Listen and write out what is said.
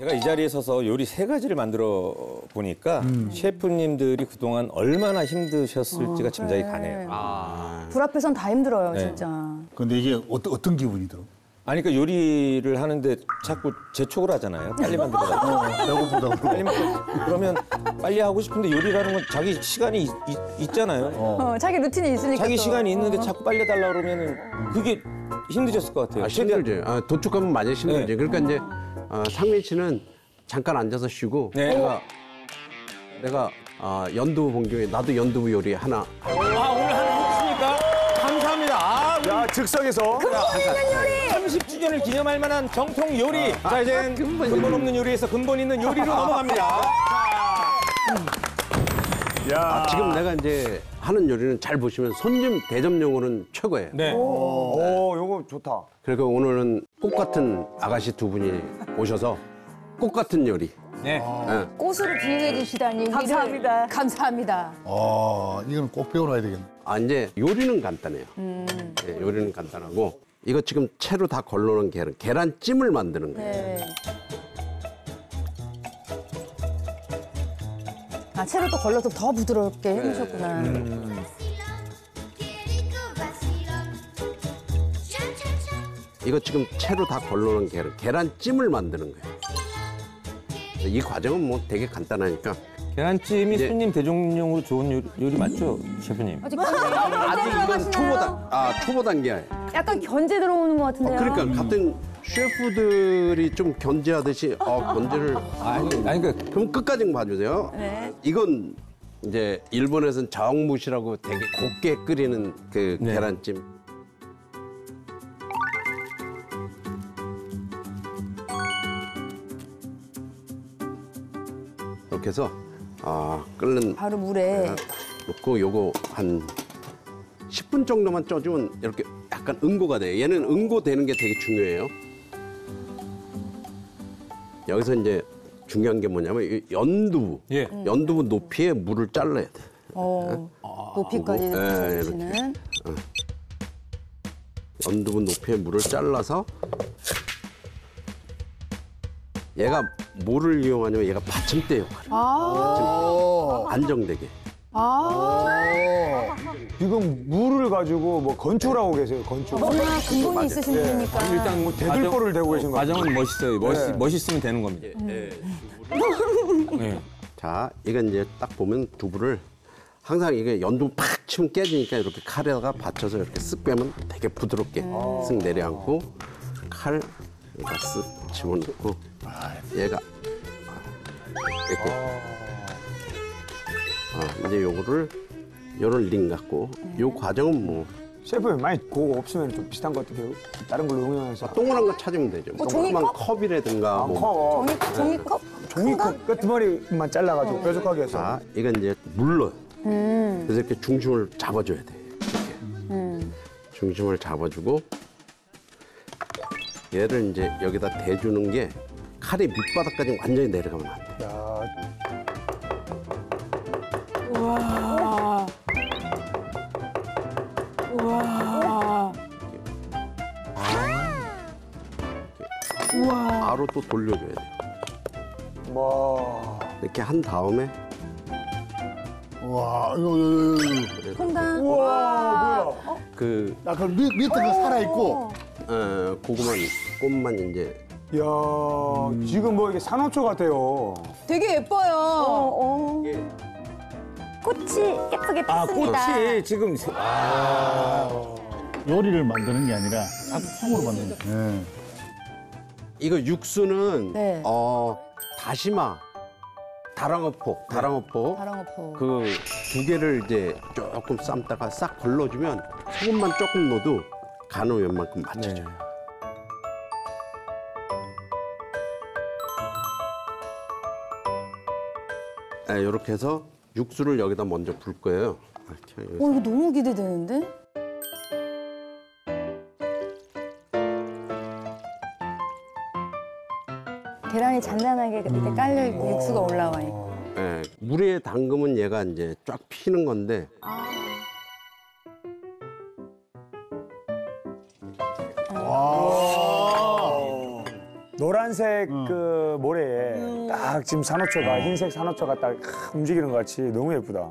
제가 이 자리에 서서 요리 세 가지를 만들어 보니까 셰프님들이 그동안 얼마나 힘드셨을지가 짐작이 가네요. 불 앞에선 다 힘들어요, 네. 진짜. 근데 이게 어떤, 어떤 기분이 들어? 아니 그러니까 요리를 하는데 자꾸 재촉을 하잖아요. 빨리 만들어라. 배고프다고. 빨리 그러면 빨리 하고 싶은데 요리라는 건 자기 시간이 있, 잖아요 어, 자기 루틴이 있으니까. 자기 또. 시간이 있는데 어. 자꾸 빨리 달라 그러면은 그게 힘드셨을 것 같아요. 아, 힘들지. 아, 도축하면 많이 힘들지. 네. 그러니까 이제 어, 상민 씨는 잠깐 앉아서 쉬고 네. 내가 내가 아, 연두부 본 김에 나도 연두부 요리 하나 아 오늘 하는 했습니까? 감사합니다. 아, 야 즉석에서 30주년을 기념할 만한 정통 요리. 자 이제 근본 없는 요리에서 근본 있는 요리로 넘어갑니다. 야 아, 지금 내가 이제 하는 요리는 잘 보시면 손님 대접용으로는 최고예요. 네. 오 요거 좋다. 그리고 오늘은 꽃 같은 아가씨 두 분이 오셔서 꽃 같은 요리. 네. 예. 꽃으로 비유해 주시다니 감사합니다. 감사합니다. 아, 이거는 꼭 배워놔야 되겠네. 아 이제 요리는 간단해요. 예, 요리는 간단하고 이거 지금 채로 다 걸러놓은 계란 계란찜을 만드는 거예요. 네. 아, 채로 또 걸러서 더 부드럽게 해주셨구나. 이거 지금 채로 다 걸러놓은 계란 계란찜을 만드는 거예요. 이 과정은 뭐 되게 간단하니까 계란찜이 이제- 손님 대접용으로 좋은 요리, 요리 맞죠, 셰프님? 아직 아직 이건 초보 단, 아 초보 단계야. 약간 견제 들어오는 것 같은데요. 그러니까 같은 셰프들이 좀 견제하듯이 어 견제를 아니, 아니 그 그럼 끝까지 봐주세요. 네. 이건 이제 일본에서는 자옥무시라고 되게 곱게 끓이는 그 네. 계란찜. 이렇게 해서 아 끓는 바로 물에. 놓고 요거 한 10분 정도만 쪄주면 이렇게 약간 응고가 돼요. 얘는 응고되는 게 되게 중요해요. 여기서 이제 중요한 게 뭐냐면 이 연두부, 예. 연두부 높이에 물을 잘라야 돼. 어, 높이까지 네, 맞춰주시는. 연두부 높이에 물을 잘라서 얘가 뭐를 이용하냐면 얘가 받침대 역할을 해요. 안정되게. 지금 물을 가지고 뭐 건축을 하고 계세요 건축. 워낙 근본이 있으신 분이니까. 일단 뭐 대들보를 대고 계신 거 같아요. 과정은 멋있어요. 멋있, 네. 멋있으면 되는 겁니다. 네. 자, 이건 이제 딱 보면 두부를 항상 이게 연두 팍 치면 깨지니까 이렇게 칼에다가 받쳐서 이렇게 쓱 빼면 되게 부드럽게 쓱 내려앉고 칼 여기다 쓱 집어넣고 얘가 이렇게 아, 이제 요거를 요런 링 갖고 요 과정은 뭐 셰프님 많이 그거 없으면 좀 비슷한 것 같아요. 다른 걸로 응용해서. 동그란 거 찾으면 되죠. 뭐 조그만 컵이라든가 뭐. 커. 종이, 종이컵? 종이컵 끝머리만 잘라가지고 뾰족하게 해서. 자, 이건 이제 물러요. 그래서 이렇게 중심을 잡아줘야 돼. 이렇게. 중심을 잡아주고 얘를 이제 여기다 대주는 게 칼이 밑바닥까지 완전히 내려가면 안 돼. 야, 바로 또 돌려줘야 돼요. 뭐. 이렇게 한 다음에 와, 이거, 이거, 이거, 이거. 통당. 우와, 뭐야. 그 야, 그 밑, 밑에 그 살아있고. 어, 고구마 꽃만 이제 이야, 지금 뭐 이게 산호초 같아요. 되게 예뻐요. 어, 어. 꽃이 예쁘게 아, 폈습니다. 꽃이 지금 요리를 만드는 게 아니라 작품으로 만드는 거. 네. 이거 육수는 네. 어 다시마, 다랑어포, 다랑어포 바랑어포. 그 두 개를 이제 조금 삶다가 싹 걸러주면 소금만 조금 넣어도 간을 웬만큼 맞춰줘요. 네, 이렇게 해서 육수를 여기다 먼저 불 거예요. 이렇게 해서. 어, 이거 너무 기대되는데? 계란이 잔잔하게 밑에 깔려 있고 육수가 올라와 있고. 예, 물에 담그면 얘가 이제 쫙 피는 건데. 노란색 그 모래에 딱 지금 산호초가 흰색 산호초가 딱 움직이는 것 같이 너무 예쁘다.